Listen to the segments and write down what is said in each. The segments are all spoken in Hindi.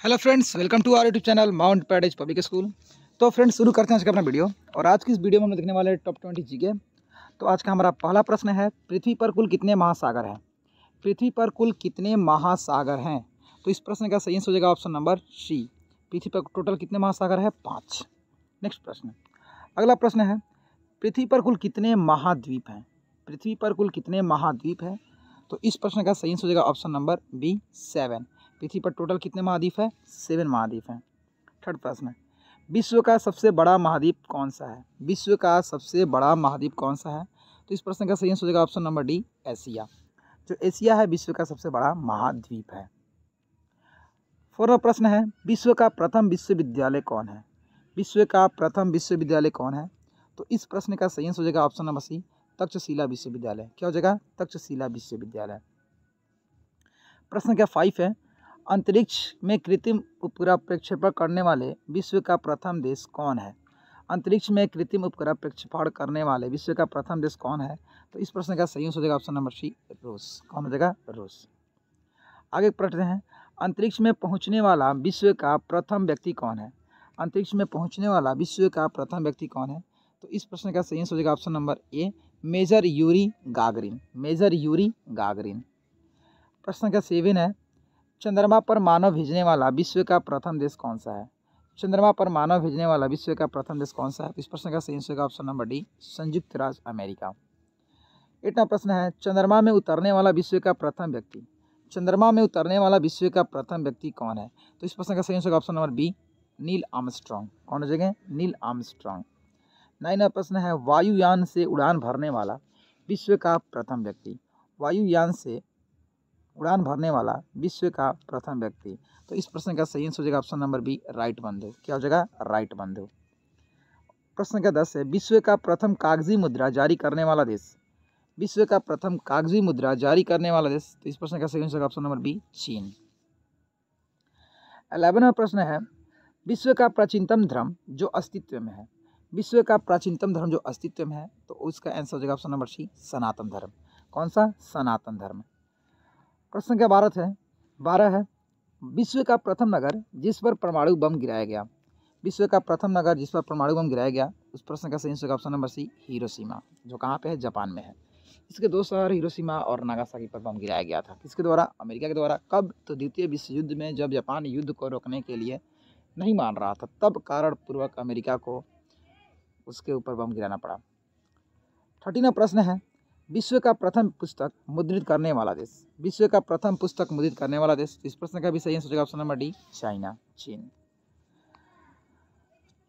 Hello friends welcome to our YouTube channel mount पैडेज public school तो फ्रेंड्स शुरू करते हैं आज का अपना वीडियो और आज की इस वीडियो में हम देखने वाले टॉप ट्वेंटी जी के तो आज का हमारा पहला प्रश्न है, पृथ्वी पर कुल कितने महासागर हैं? पृथ्वी पर कुल कितने महासागर हैं? तो इस प्रश्न का सही आंसर हो जाएगा ऑप्शन नंबर सी पृथ्वी पर टोटल कितने महासागर है? पाँच। नेक्स्ट प्रश्न। अगला प्रश्न है, पृथ्वी पर कुल कितने महाद्वीप हैं? पृथ्वी पर कुल कितने महाद्वीप हैं? तो इस प्रश्न का सही आंसर हो जाएगा ऑप्शन नंबर बी सेवन पृथ्वी पर टोटल कितने महाद्वीप है? सेवन महाद्वीप हैं। थर्ड प्रश्न विश्व का सबसे बड़ा महाद्वीप कौन सा है? विश्व का सबसे बड़ा महाद्वीप कौन सा है? तो इस प्रश्न का सही हो जाएगा ऑप्शन नंबर डी, एशिया। जो एशिया है, विश्व का सबसे बड़ा महाद्वीप है। फोर्थ प्रश्न है, विश्व का प्रथम विश्वविद्यालय कौन है? विश्व का प्रथम विश्वविद्यालय कौन है? तो इस प्रश्न का सही हो जाएगा ऑप्शन नंबर सी, तक्षशिला विश्वविद्यालय। क्या हो जाएगा? तक्षशिला विश्वविद्यालय। प्रश्न क्या फाइव है अंतरिक्ष में कृत्रिम उपग्रह प्रक्षेपण करने वाले विश्व का प्रथम देश कौन है? अंतरिक्ष में कृत्रिम उपग्रह प्रक्षेपण करने वाले विश्व का प्रथम देश कौन है? तो इस प्रश्न का सही हो जाएगा ऑप्शन नंबर सी रूस। कौन हो जाएगा? रूस। आगे प्रश्न है। अंतरिक्ष में पहुँचने वाला विश्व का प्रथम व्यक्ति कौन है? अंतरिक्ष में पहुँचने वाला विश्व का प्रथम व्यक्ति कौन है? तो इस प्रश्न का सही हो जाएगा option number A Major Yuri Gagarin. Major Yuri Gagarin. प्रश्न का सेवन है। चंद्रमा पर मानव भेजने वाला विश्व का प्रथम देश कौन सा है? चंद्रमा पर मानव भेजने वाला विश्व का प्रथम देश कौन सा है? इस प्रश्न का सही आंसर होगा ऑप्शन नंबर डी, संयुक्त राज्य अमेरिका। इतना प्रश्न है, चंद्रमा में उतरने वाला विश्व का प्रथम व्यक्ति। चंद्रमा में उतरने वाला विश्व का प्रथम व्यक्ति कौन है? तो इस प्रश्न का सही होगा option number B, Neil Armstrong कौन हो जाएँगे नील आर्मस्ट्रॉन्ग नाइन प्रश्न है, वायुयान से उड़ान भरने वाला विश्व का प्रथम व्यक्ति। वायुयान से उड़ान भरने वाला विश्व का प्रथम व्यक्ति। तो इस प्रश्न का सही आंसर हो जाएगा ऑप्शन नंबर बी राइट बंधु। क्या हो जाएगा? राइट बंधु। प्रश्न का दस है, विश्व का प्रथम कागज़ी मुद्रा जारी करने वाला देश। विश्व का प्रथम कागज़ी मुद्रा जारी करने वाला देश। तो इस प्रश्न का सही जाएगा ऑप्शन नंबर बी चीन। अलेवनवा प्रश्न है, विश्व का प्राचीनतम धर्म जो अस्तित्व में है। विश्व का प्राचीनतम धर्म जो अस्तित्व में है तो उसका आंसर हो जाएगा ऑप्शन नंबर सी सनातन धर्म। कौन सा? सनातन धर्म। प्रश्न क्या भारत है, बारह है। विश्व का प्रथम नगर जिस पर परमाणु बम गिराया गया। विश्व का प्रथम नगर जिस पर परमाणु बम गिराया गया, उस प्रश्न का सही होगा ऑप्शन नंबर सी हीरोसीमा जो कहाँ पे है? जापान में है। इसके दो शहर, हिरोशिमा और नागासाकी पर बम गिराया गया था। किसके द्वारा? अमेरिका के द्वारा। कब? तो द्वितीय विश्व युद्ध में, जब जापान युद्ध को रोकने के लिए नहीं मान रहा था, तब कारण पूर्वक अमेरिका को उसके ऊपर बम गिराना पड़ा। थर्टीना प्रश्न है। विश्व का प्रथम पुस्तक मुद्रित करने वाला देश। विश्व का प्रथम पुस्तक मुद्रित करने वाला देश। इस प्रश्न का भी सही सोचेगा ऑप्शन नंबर डी, चाइना, चीन।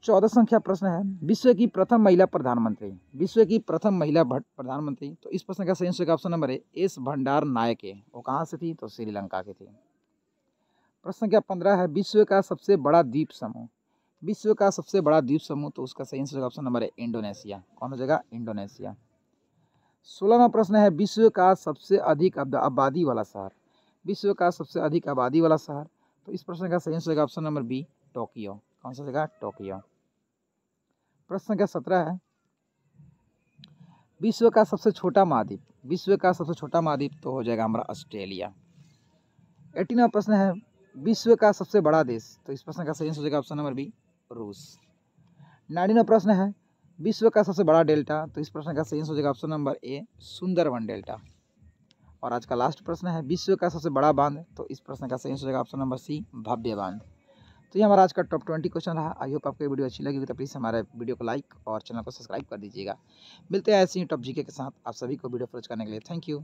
चौदह संख्या प्रश्न है। विश्व की प्रथम महिला प्रधानमंत्री। विश्व की प्रथम महिला प्रधानमंत्री। तो इस प्रश्न का सही सोचेगा ऑप्शन नंबर है एस भंडार नायक वो कहाँ से थी? तो श्रीलंका की थी। प्रश्न क्या पंद्रह है? विश्व का सबसे बड़ा द्वीप समूह। विश्व का सबसे बड़ा द्वीप समूह तो उसका सही सोचेगा ऑप्शन नंबर है इंडोनेशिया। कौन हो जाएगा? इंडोनेशिया। सोलहवा प्रश्न है, विश्व का सबसे अधिक आबादी वाला शहर। विश्व का सबसे अधिक आबादी वाला शहर। तो इस प्रश्न का सही होगा ऑप्शन नंबर बी टोक्यो कौन सा जगह? टोक्यो प्रश्न का सत्रह है, विश्व का सबसे छोटा महाद्वीप। विश्व का सबसे छोटा महाद्वीप तो हो जाएगा हमारा ऑस्ट्रेलिया। एटीनवा प्रश्न है, विश्व का सबसे बड़ा देश। तो इस प्रश्न का सही आंसर हो जाएगा ऑप्शन नंबर बी रूस। नाइनवा प्रश्न है विश्व का सबसे बड़ा डेल्टा तो इस प्रश्न का सही हो जाएगा option number A Sundarban delta. और आज का लास्ट प्रश्न है, विश्व का सबसे बड़ा बाँध तो इस प्रश्न का सही हो जाएगा ऑप्शन नंबर सी भव्य बाँध तो ये हमारा आज का टॉप ट्वेंटी क्वेश्चन रहा। आई होप आपको वीडियो अच्छी लगी तो प्लीज़ हमारे वीडियो को लाइक और चैनल को सब्सक्राइब कर दीजिएगा। मिलते हैं ऐसे ही टॉप जीके के साथ। आप सभी को वीडियो फॉलोज करने के लिए थैंक यू